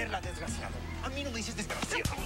defenderla, desgraciado. A mí no me dices desgraciado.